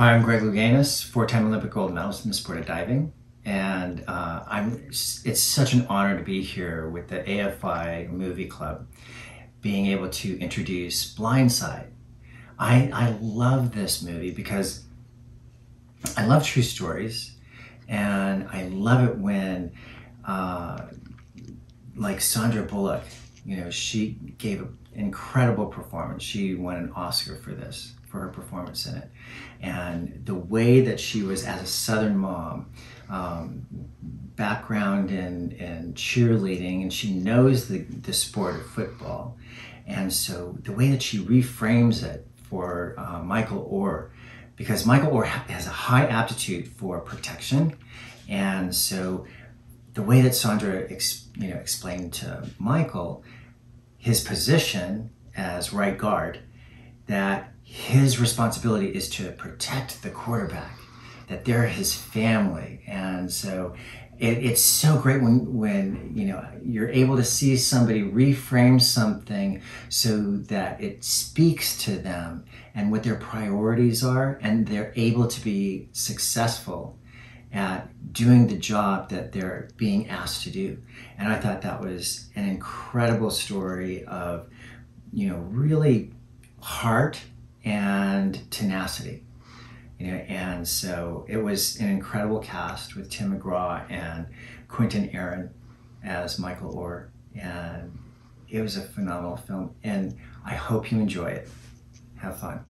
Hi, I'm Greg Louganis, four-time Olympic gold medalist in the sport of diving. And uh, I'm, it's such an honor to be here with the AFI Movie Club, being able to introduce Blind Side. I, I love this movie because I love true stories and I love it when, uh, like Sandra Bullock, you know, she gave an incredible performance. She won an Oscar for this for her performance in it. And the way that she was as a Southern mom, um, background in, in cheerleading, and she knows the, the sport of football. And so the way that she reframes it for uh, Michael Oher, because Michael Oher has a high aptitude for protection. And so the way that Sandra you know, explained to Michael his position as right guard, that his responsibility is to protect the quarterback, that they're his family. And so it, it's so great when, when, you know, you're able to see somebody reframe something so that it speaks to them and what their priorities are, and they're able to be successful at doing the job that they're being asked to do. And I thought that was an incredible story of, you know, really heart and tenacity. You know, and so it was an incredible cast with Tim McGraw and Quinton Aaron as Michael Oher, and it was a phenomenal film. And I hope you enjoy it. Have fun.